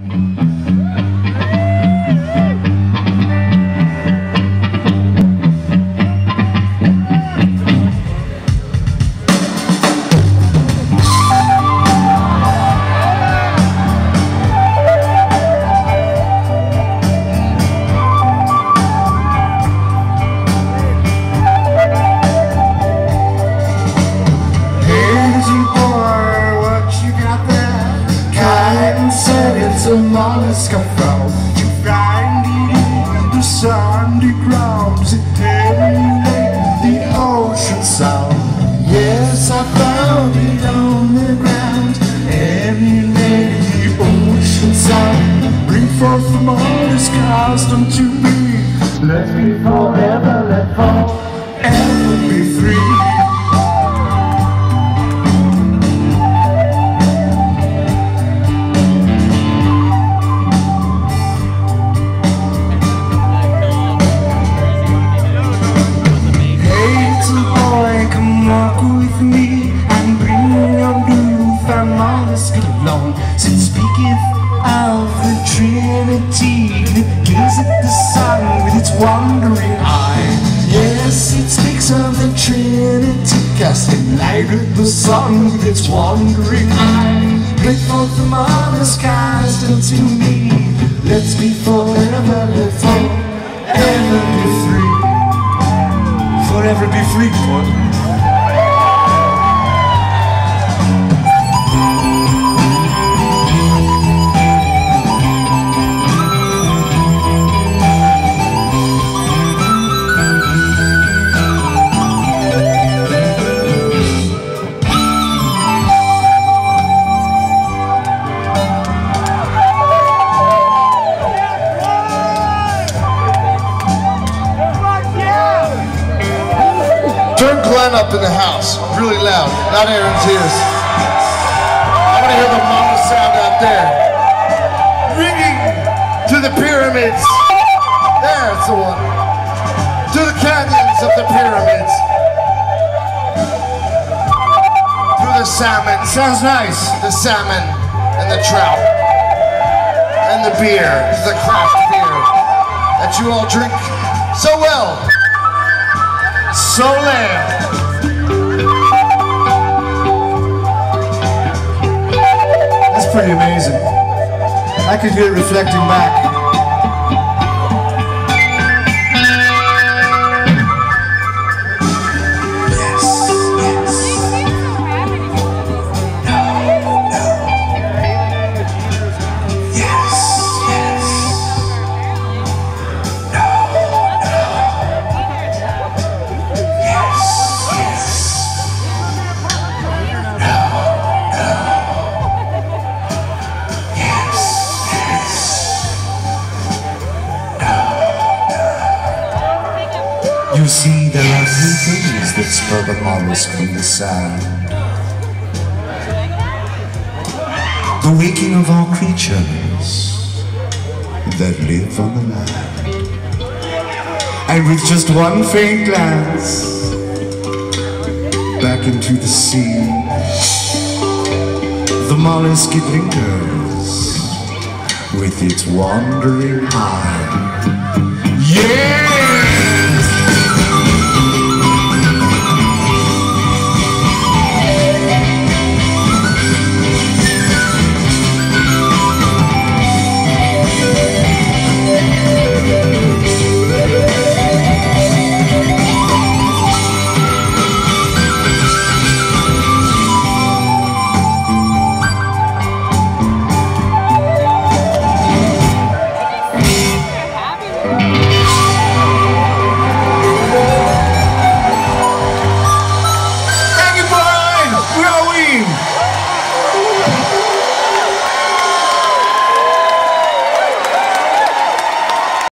Hazy mollusk I found. You find it in the sandy grounds. It the ocean sound. Yes, I found it on the ground. Emulating the ocean sound. Bring forth from the mollusk cast unto me. Let me forever, let forever Since speaketh of the Trinity, gaze at the sun with its wandering eye. Yes, it speaks of the Trinity, casting light at the sun with its wandering eye. Break forth the mollusk cast unto me. Let's be forever, forever be free forever be free for Glenn up in the house, really loud, not Aaron's ears. I want to hear the mama sound out there. Ringing to the pyramids. There's the one. To the canyons of the pyramids. Through the salmon. Sounds nice. The salmon and the trout. And the beer, the craft beer that you all drink so well. Solan. That's pretty amazing. I could hear it reflecting back. You see, there are three things that spur the mollusk from the sand. The waking of all creatures that live on the land. And with just one faint glance back into the sea, the mollusk it lingers with its wandering eye. Yeah!